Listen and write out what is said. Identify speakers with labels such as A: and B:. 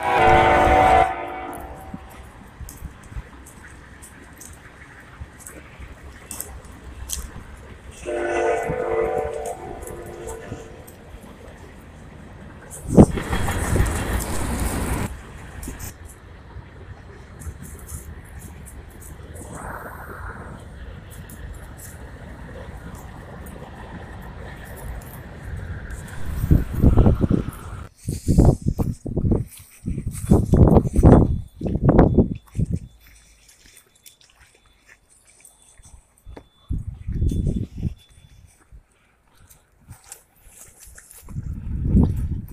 A: you